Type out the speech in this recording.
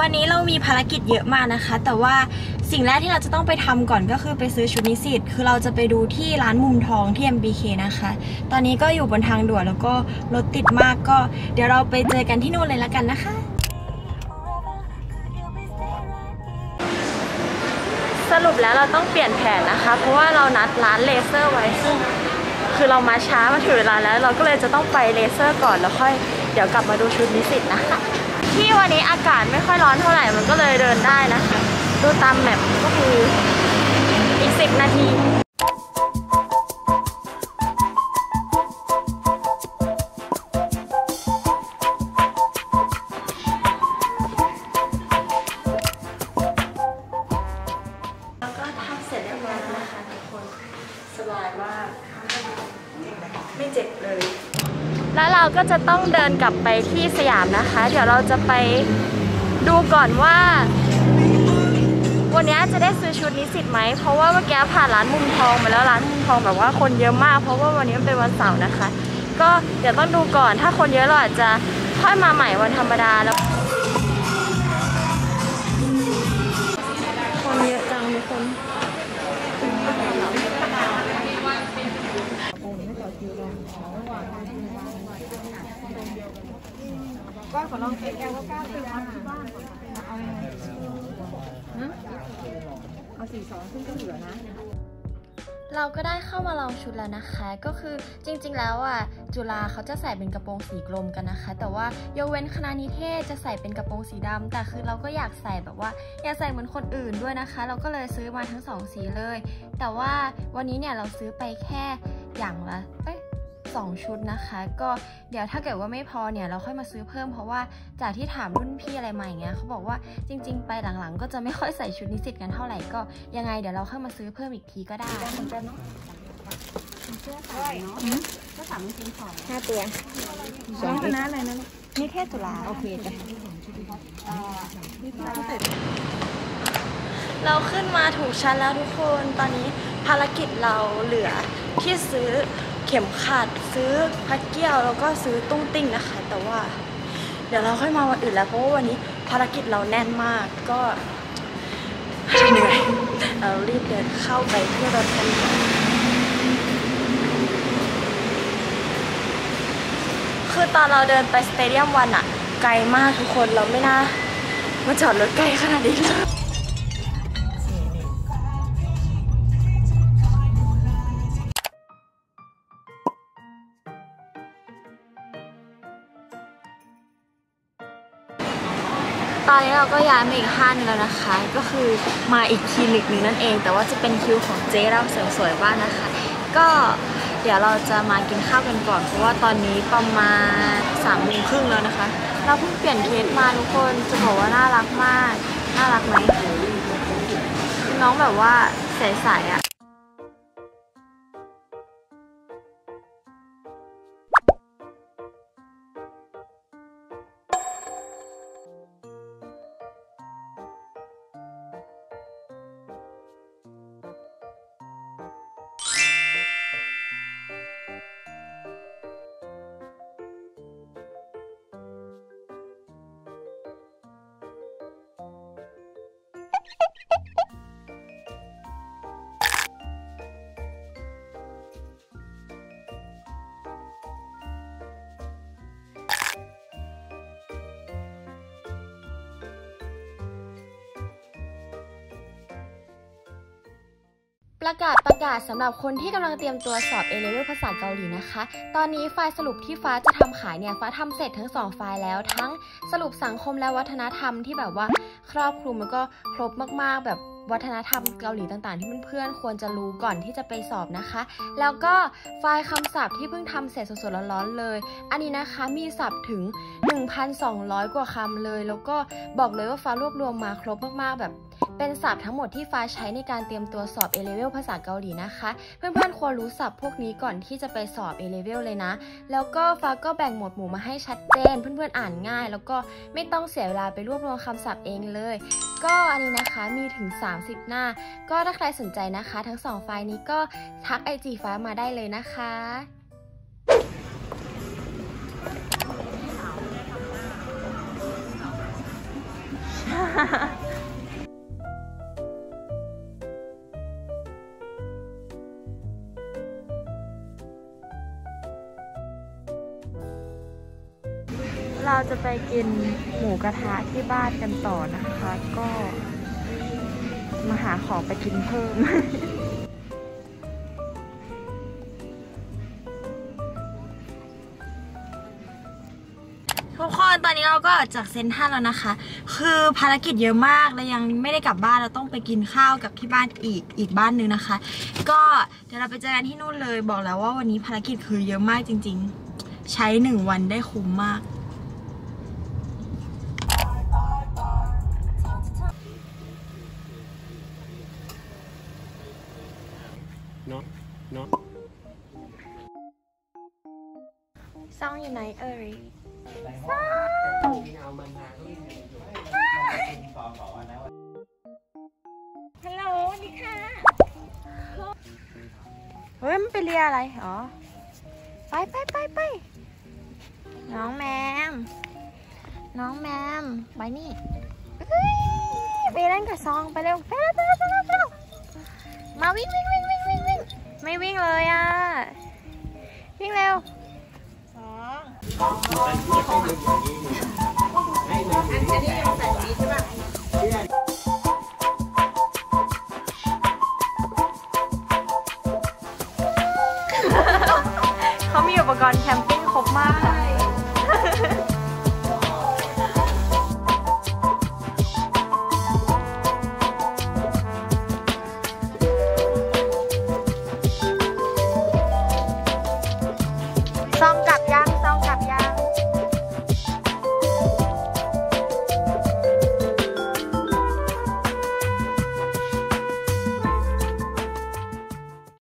วันนี้เรามีภารกิจเยอะมากนะคะ แต่ว่าสิ่งแรกที่เราจะต้องไปทำก่อนก็คือไปซื้อชุดนิสิตคือเราจะไปดูที่ร้านมุมทองที่ MBK นะคะ ตอนนี้ก็อยู่บนทางด่วนแล้วก็รถติดมากก็ เดี๋ยวเราไปเจอกันที่นู่นเลยล้วกันนะคะ สรุปแล้วเราต้องเปลี่ยนแผนนะคะ เพราะว่าเรานัดร้านเลเซอร์ไว้ซึ่งคือเรามาช้ามาถึงเวลาแล้ว เราก็เลยจะต้องไปเลเซอร์ก่อนแล้วค่อยเดี๋ยวกลับมาดูชุดนิสิตนะคะ ที่วันนี้อากาศไม่ค่อยร้อนเท่าไหร่มันก็เลยเดินได้นะคะ ดูตามแมปก็คืออีกสิบนาที เราก็จะต้องเดินกลับไปที่สยามนะคะ เดี๋ยวเราจะไปดูก่อนว่า วันนี้จะได้ซื้อชุดนิสิตไหม เพราะว่าเมื่อกี้ผ่านร้านมุมทองมาแล้วร้านมุมทองแบบว่าคนเยอะมาก เพราะว่าวันนี้มันเป็นวันเสาร์นะคะ ก็เดี๋ยวต้องดูก่อน ถ้าคนเยอะเราอาจจะค่อยมาใหม่วันธรรมดาแล้วคนเยอะจังทุกคน ก็ขอลองเช็คแอลก็กล้าซื้อมาที่บ้านเอายังไงเอาสี่สองซึ่งก็เหลือนะเราก็ได้เข้ามาลองชุดแล้วนะคะ ก็คือจริงๆแล้วอะจุฬาเขาจะใส่เป็นกระโปรงสีกลมกันนะคะ แต่ว่ายกเว้นคณะนิเทศจะใส่เป็นกระโปรงสีดำแต่คือเราก็อยากใส่แบบว่าอยากใส่เหมือนคนอื่นด้วยนะคะ เราก็เลยซื้อมาทั้งสองสีเลย แต่ว่าวันนี้เนี่ยเราซื้อไปแค่อย่างละเอ้ย สองชุดนะคะ ก็เดี๋ยวถ้าเกิดว่าไม่พอเนี่ยเราค่อยมาซื้อเพิ่มเพราะว่าจากที่ถามรุ่นพี่อะไรมาอย่างเงี้ยเขาบอกว่าจริง ๆ ไปหลังๆ ก็จะไม่ค่อยใส่ชุดนิสิตกันเท่าไหร่ก็ยังไงเดี๋ยวเราค่อยมาซื้อเพิ่มอีกทีก็ได้ก็สามจริงของห้าตัวสองคณะอะไรนะนิเทศจุฬาโอเคจ้ะนี่ที่เราเสร็จเราขึ้นมาถูกชั้นแล้วทุกคนตอนนี้ภารกิจเราเหลือที่ซื้อ เข็มขัดซื้อพัดเกี้ยวแล้วก็ซื้อตุ้งติ้งนะคะ แต่ว่า เดี๋ยวเราค่อยมาวันอื่นแล้วเพราะว่าวันนี้ภารกิจเราแน่นมากก็เหนื่อยเรารีบเดินเข้าไปที่รถกันก่อนคือตอนเราเดินไปสเตเดียมวันอะไกลมากทุกคนเราไม่น่ามาจอดรถไกลขนาดนี้เลย ตอนนี้เราก็ย้ายมาอีกห้านึงแล้วนะคะ ก็คือมาอีกคลินิกหนึ่งนั่นเอง แต่ว่าจะเป็นคิวของเจ๊เราเสริมสวยบ้านนะคะ ก็เดี๋ยวเราจะมากินข้าวกันก่อน เพราะว่าตอนนี้ประมาณสามโมงครึ่งแล้วนะคะ เราเพิ่งเปลี่ยนเคสมาทุกคนจะบอกว่าน่ารักมาก น่ารักไหมน้องแบบว่าใสๆอะ ประกาศประกาศสำหรับคนที่กำลังเตรียมตัวสอบ A level ภาษาเกาหลีนะคะ ตอนนี้ไฟล์สรุปที่ฟ้าจะทำขายเนี่ย ฟ้าทำเสร็จทั้ง 2 ไฟล์แล้ว ทั้งสรุปสังคมและวัฒนธรรมที่แบบว่าครอบคลุมแล้วก็ครบมาก ๆ แบบวัฒนธรรมเกาหลีต่างๆ ที่เพื่อนๆควรจะรู้ก่อนที่จะไปสอบนะคะ แล้วก็ไฟล์คำศัพท์ที่เพิ่งทำเสร็จสดๆร้อนๆเลย อันนี้นะคะมีศัพท์ถึง 1,200 กว่าคำเลย แล้วก็บอกเลยว่าฟ้ารวบรวมมาครบมากๆแบบ เป็นศัพท์ทั้งหมดที่ฟ้าใช้ในการเตรียมตัวสอบ A level ภาษาเกาหลีนะคะ เพื่อนๆควรรู้ศัพท์พวกนี้ก่อนที่จะไปสอบ A level เลยนะ แล้วก็ฟ้าก็แบ่งหมวดหมู่มาให้ชัดเจน เพื่อนๆอ่านง่าย แล้วก็ไม่ต้องเสียเวลาไปรวบรวมคำศัพท์เองเลย ก็อันนี้นะคะมีถึง 30 หน้า ก็ถ้าใครสนใจนะคะ ทั้ง 2 ไฟล์นี้ก็ทัก IG ฟ้ามาได้เลยนะคะเเราจะไปกินหมูกระทะที่บ้านกันต่อนะคะ ก็มาหาของไปกินเพิ่ม ทุกคนตอนนี้เราก็ออกจากเซนทรัลแล้วนะคะ คือภารกิจเยอะมากและยังไม่ได้กลับบ้านเราต้องไปกินข้าวกับที่บ้านอีกอีกบ้านนึงนะคะ ก็เดี๋ยวเราไปเจอกันที่นู่นเลยบอกแล้วว่าวันนี้ภารกิจคือเยอะมากจริง ๆ ใช้หนึ่งวันได้คุ้มมาก เนาะซองอยู่ไหนเอ่ยฮัลโหลสวัสดีค่ะ เฮ้ย มันไปเรียอะไร อ๋อ ไปไปไปไป น้องแมม น้องแมม ไปนี่เฮ้ยไปเล่นกับซองไปเร็วไปเร็ว ไปเร็วไปเร็วไปเร็วมาวิ่งวิ่งวิ่งวิ่งวิ่งวิ่ง ไม่วิ่งเลยอะ วิ่งเร็วเขามีอุปกรณ์แคมปิ้งครบมาก